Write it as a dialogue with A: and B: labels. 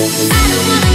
A: I don't wanna